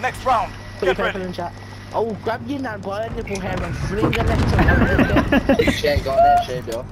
Next round. Put your paper in chat. Oh, grab your nan boy nipple hair and fling the left one. Shane got that shit, though.